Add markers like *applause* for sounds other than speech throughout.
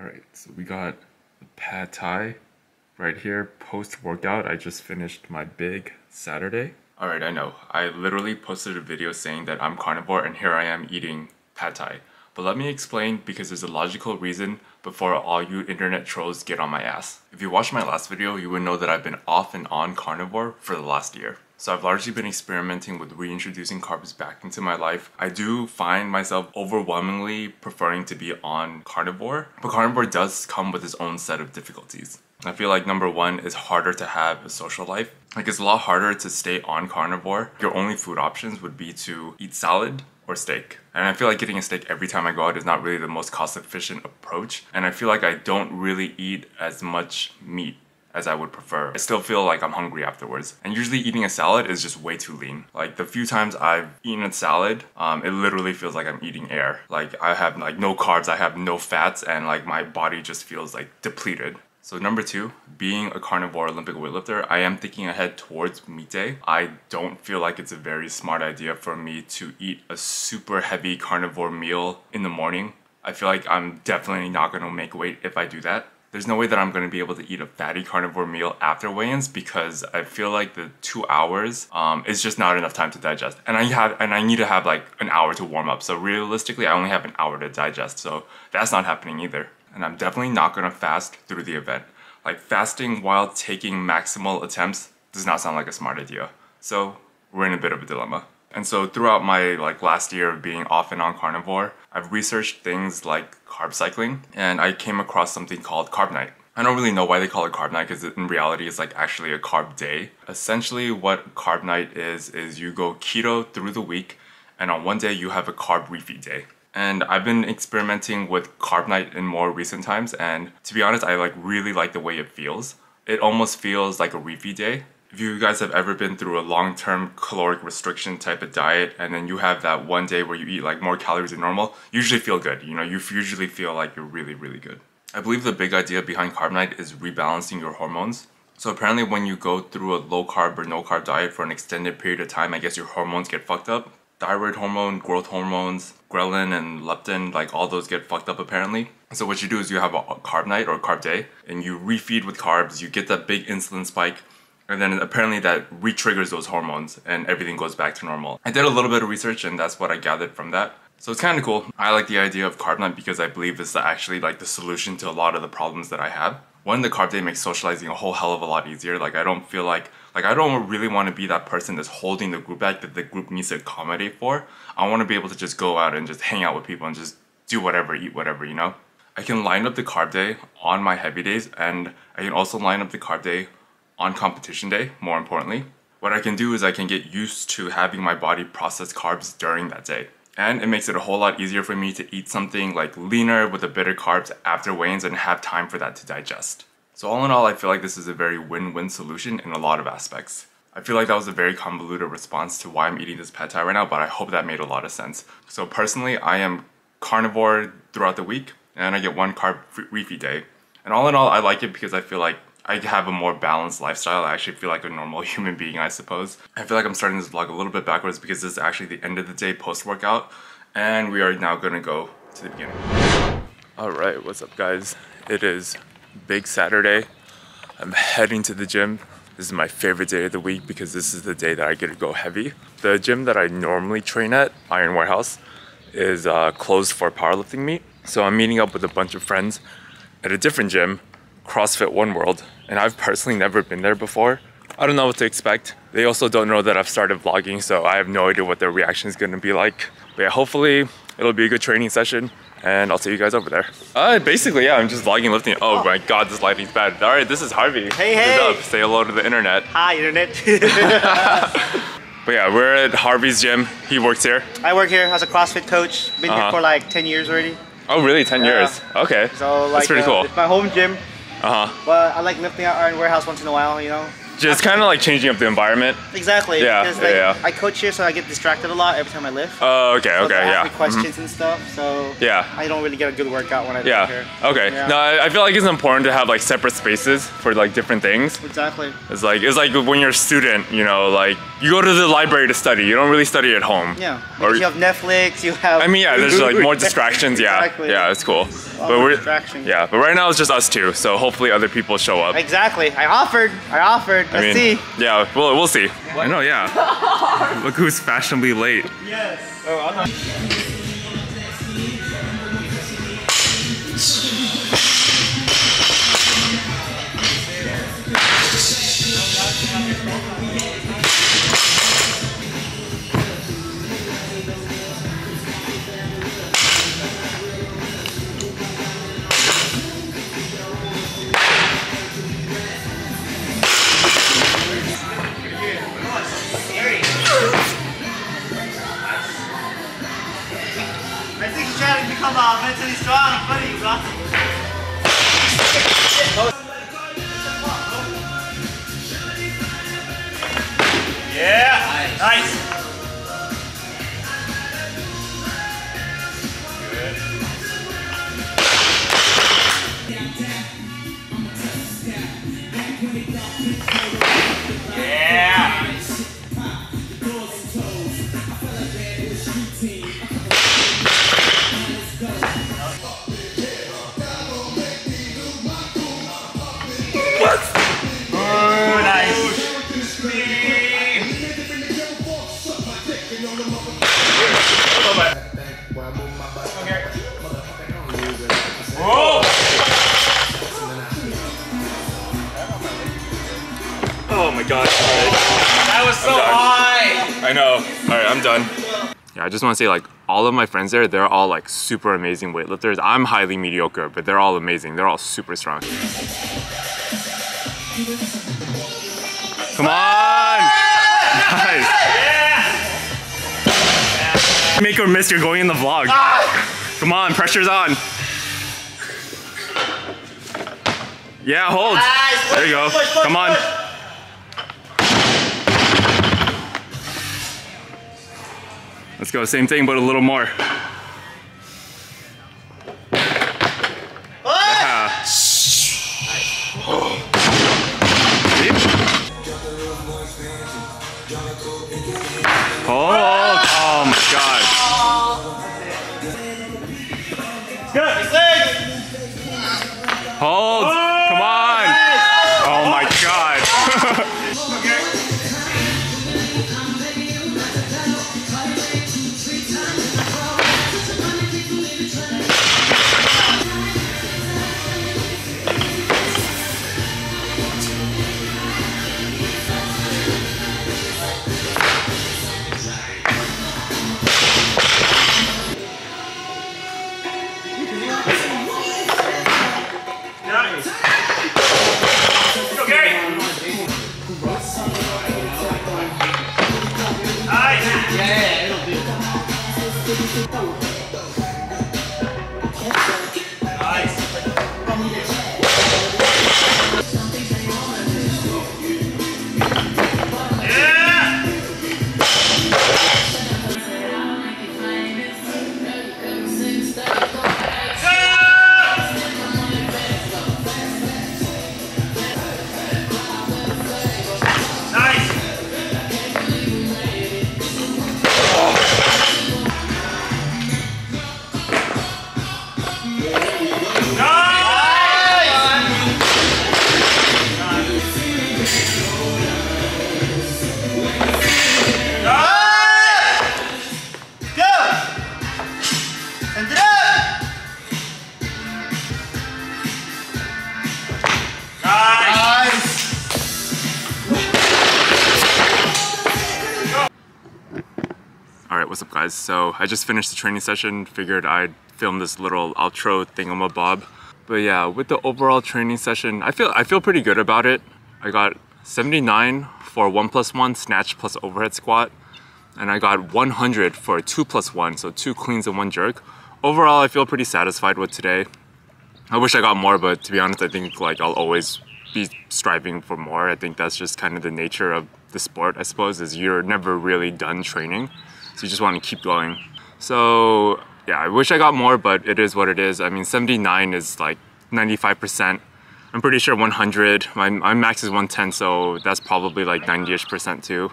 All right, so we got the pad thai right here post workout. I just finished my big Saturday. All right, I know. I literally posted a video saying that I'm carnivore and here I am eating pad thai. But let me explain because there's a logical reason before all you internet trolls get on my ass. If you watched my last video, you would know that I've been off and on carnivore for the last year. So I've largely been experimenting with reintroducing carbs back into my life. I do find myself overwhelmingly preferring to be on carnivore, but carnivore does come with its own set of difficulties. I feel like number one is harder to have a social life. Like it's a lot harder to stay on carnivore. Your only food options would be to eat salad or steak. And I feel like getting a steak every time I go out is not really the most cost efficient approach. And I feel like I don't really eat as much meat as I would prefer. I still feel like I'm hungry afterwards. And usually eating a salad is just way too lean. Like the few times I've eaten a salad, um, it literally feels like I'm eating air. Like I have like no carbs, I have no fats, and like my body just feels like depleted. So number two, being a carnivore Olympic weightlifter, I am thinking ahead towards meet day. I don't feel like it's a very smart idea for me to eat a super heavy carnivore meal in the morning. I feel like I'm definitely not gonna make weight if I do that there's no way that I'm going to be able to eat a fatty carnivore meal after weigh-ins because I feel like the two hours um, is just not enough time to digest. And I have and I need to have like an hour to warm up. So realistically, I only have an hour to digest. So that's not happening either. And I'm definitely not going to fast through the event. Like fasting while taking maximal attempts does not sound like a smart idea. So we're in a bit of a dilemma. And so throughout my like last year of being off and on carnivore, I've researched things like carb cycling and I came across something called carb nite. I don't really know why they call it carb nite because in reality it's like actually a carb day. Essentially what carb nite is is you go keto through the week and on one day you have a carb refeed day. And I've been experimenting with carb nite in more recent times and to be honest I like really like the way it feels. It almost feels like a refeed day if you guys have ever been through a long-term caloric restriction type of diet and then you have that one day where you eat like more calories than normal, you usually feel good. You know, you usually feel like you're really, really good. I believe the big idea behind Carb Nite is rebalancing your hormones. So apparently when you go through a low carb or no carb diet for an extended period of time, I guess your hormones get fucked up. Thyroid hormone, growth hormones, ghrelin and leptin, like all those get fucked up apparently. So what you do is you have a carb nite or carb day and you refeed with carbs, you get that big insulin spike, and then apparently that re-triggers those hormones and everything goes back to normal. I did a little bit of research and that's what I gathered from that. So it's kind of cool. I like the idea of carb nite because I believe it's actually like the solution to a lot of the problems that I have. One, the carb day makes socializing a whole hell of a lot easier. Like I don't feel like, like I don't really want to be that person that's holding the group back that the group needs to accommodate for. I want to be able to just go out and just hang out with people and just do whatever, eat whatever, you know? I can line up the carb day on my heavy days and I can also line up the carb day on competition day, more importantly. What I can do is I can get used to having my body process carbs during that day. And it makes it a whole lot easier for me to eat something like leaner with a bit of carbs after weigh-ins and have time for that to digest. So all in all, I feel like this is a very win-win solution in a lot of aspects. I feel like that was a very convoluted response to why I'm eating this pad thai right now, but I hope that made a lot of sense. So personally, I am carnivore throughout the week, and I get one carb refeed day. And all in all, I like it because I feel like I have a more balanced lifestyle. I actually feel like a normal *laughs* human being, I suppose. I feel like I'm starting this vlog a little bit backwards because this is actually the end of the day post-workout and we are now gonna go to the beginning. All right, what's up guys? It is big Saturday. I'm heading to the gym. This is my favorite day of the week because this is the day that I get to go heavy. The gym that I normally train at, Iron Warehouse, is uh, closed for powerlifting meet. So I'm meeting up with a bunch of friends at a different gym CrossFit One World, and I've personally never been there before. I don't know what to expect. They also don't know that I've started vlogging, so I have no idea what their reaction is gonna be like. But yeah, hopefully it'll be a good training session, and I'll see you guys over there. Uh, basically, yeah, I'm just vlogging lifting. Oh, oh. my god, this lighting's bad. All right, this is Harvey. Hey, hey. What's up? Say hello to the internet. Hi, internet. *laughs* *laughs* but yeah, we're at Harvey's gym. He works here. I work here as a CrossFit coach. Been uh -huh. here uh-huh. for like 10 years already. Oh, really? 10 yeah. years? Okay. So, like, That's pretty uh, cool. It's my home gym. Uh-huh. But I like lifting at Iron Warehouse once in a while, you know. Just kind of like changing up the environment. Exactly. Yeah, because, like, yeah, yeah. I coach here, so I get distracted a lot every time I lift. Oh, okay, So okay, yeah. me questions and stuff, so Yeah. I don't really get a good workout when I lift Yeah. here. Okay. Yeah. No, I I feel like it's important to have like separate spaces for like different things. Exactly. It's like it's like when you're a student, you know, like you go to the library to study. You don't really study at home. Yeah. Or you have Netflix, you have. I mean, yeah, there's like more *laughs* distractions. Yeah. Exactly. Yeah, it's cool. But we're distractions. yeah, but right now it's just us two. So hopefully other people show up. Exactly. I offered. I offered. Let's I mean, see. yeah, we'll we'll see. I know, yeah. *laughs* Look who's fashionably late. Yes. Oh, I'm not. Nice. Oh my god. That was so high. I know. All right, I'm done. Yeah, I just want to say like all of my friends there, they're all like super amazing weightlifters. I'm highly mediocre, but they're all amazing. They're all super strong. Come on! Nice. Make or miss, you're going in the vlog. Ah! Come on, pressure's on. Yeah, hold. Nice. There you go. Push, push, Come on. Let's go, same thing, but a little more. Ah! Hold. Oh guys? So I just finished the training session. Figured I'd film this little outro thingamabob. But yeah, with the overall training session, I feel I feel pretty good about it. I got 79 for one plus one snatch plus overhead squat, and I got 100 for a two plus one, so two cleans and one jerk. Overall, I feel pretty satisfied with today. I wish I got more, but to be honest, I think like I'll always be striving for more. I think that's just kind of the nature of the sport, I suppose, is you're never really done training. So you just want to keep going. So yeah, I wish I got more, but it is what it is. I mean, 79 is like 95%. I'm pretty sure 100, my, my max is 110, so that's probably like 90-ish percent too.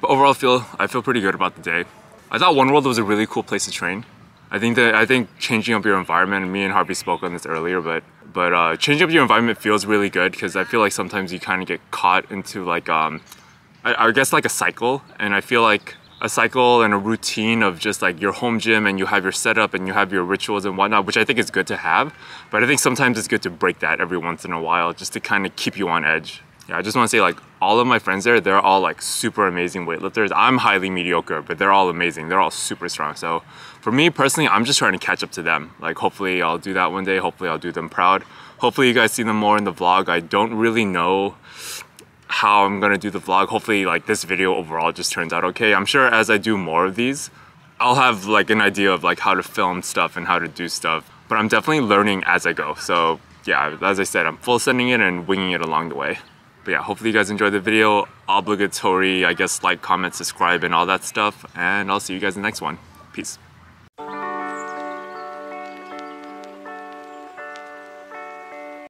But overall, I feel, I feel pretty good about the day. I thought One World was a really cool place to train. I think that I think changing up your environment. Me and Harvey spoke on this earlier, but but uh, changing up your environment feels really good because I feel like sometimes you kind of get caught into like um, I, I guess like a cycle, and I feel like a cycle and a routine of just like your home gym and you have your setup and you have your rituals and whatnot, which I think is good to have. But I think sometimes it's good to break that every once in a while just to kind of keep you on edge. Yeah, I just want to say like all of my friends there, they're all like super amazing weightlifters. I'm highly mediocre, but they're all amazing. They're all super strong. So for me personally, I'm just trying to catch up to them. Like hopefully I'll do that one day. Hopefully I'll do them proud. Hopefully you guys see them more in the vlog. I don't really know how I'm gonna do the vlog. Hopefully like this video overall just turns out okay. I'm sure as I do more of these, I'll have like an idea of like how to film stuff and how to do stuff. But I'm definitely learning as I go. So yeah, as I said, I'm full sending it and winging it along the way. But yeah, hopefully you guys enjoyed the video. Obligatory, I guess, like, comment, subscribe, and all that stuff. And I'll see you guys in the next one. Peace.